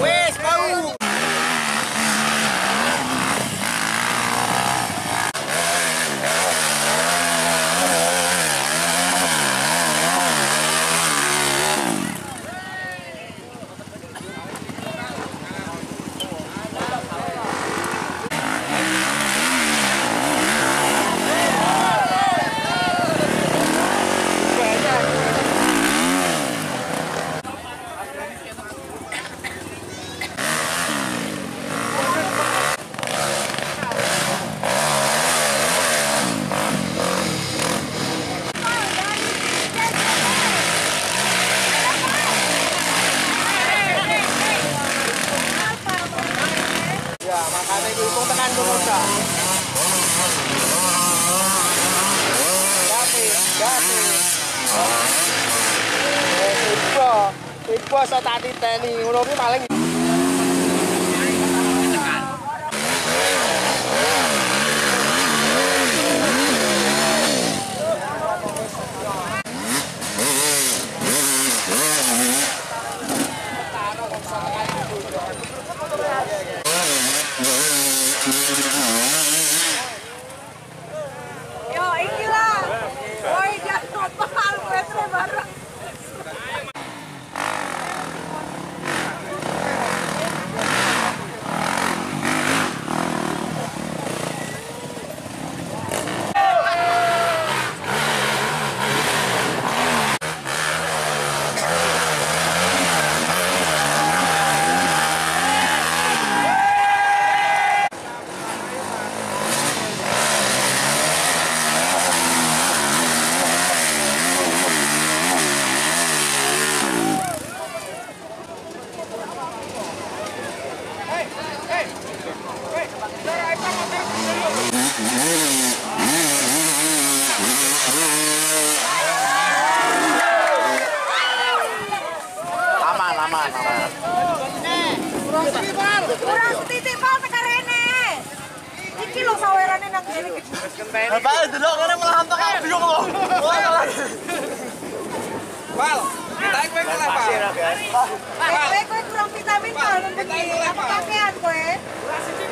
Wes, bau. Ibu asa tak titeni, ngono kuwi paling Baik, delok ngene malah tak bingung lho. Wal, ik kowe kowe Pak. je kurang vitamin to, nang Kita pakaian kowe.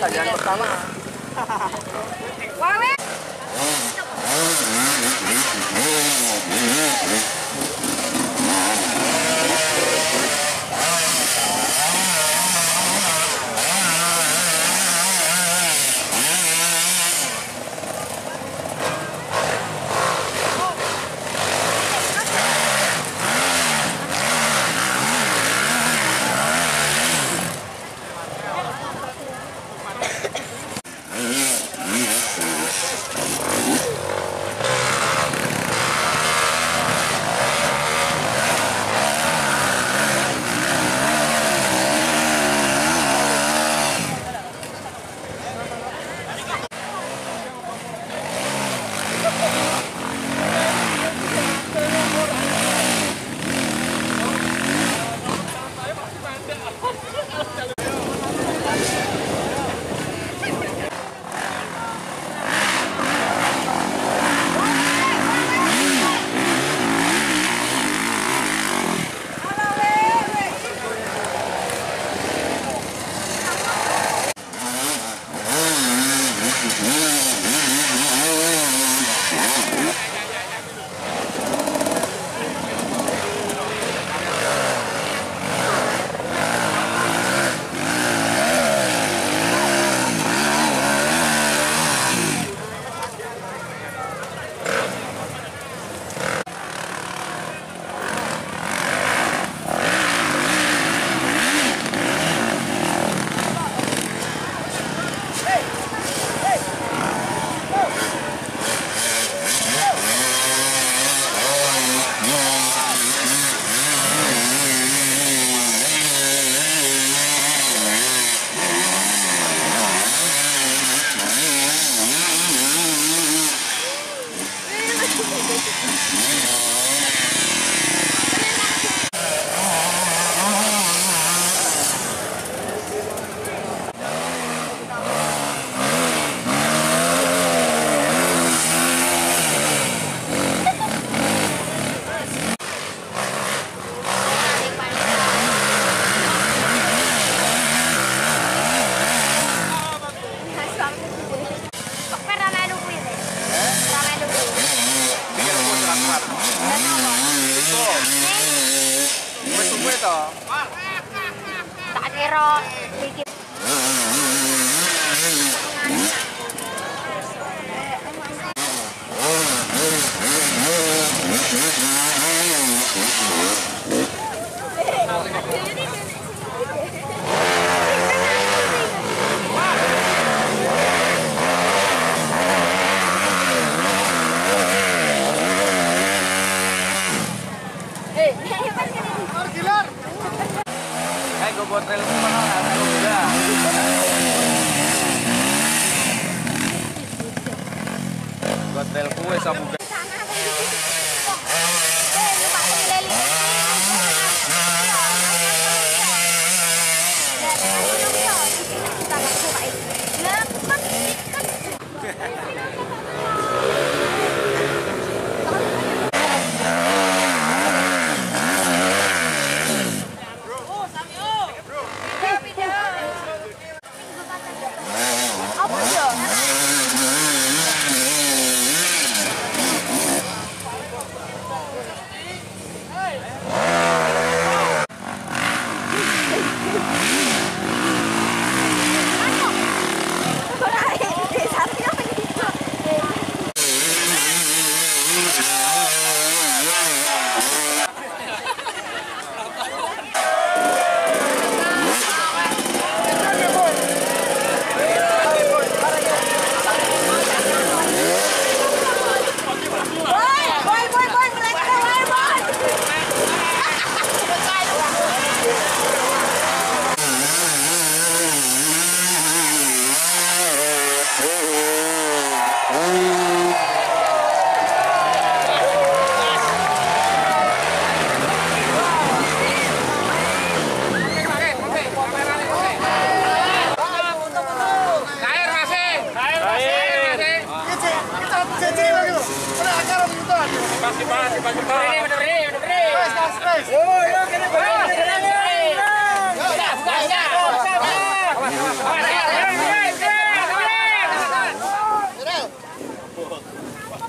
大家都上哈哈哈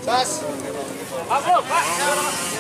Sas. Pak, Pak.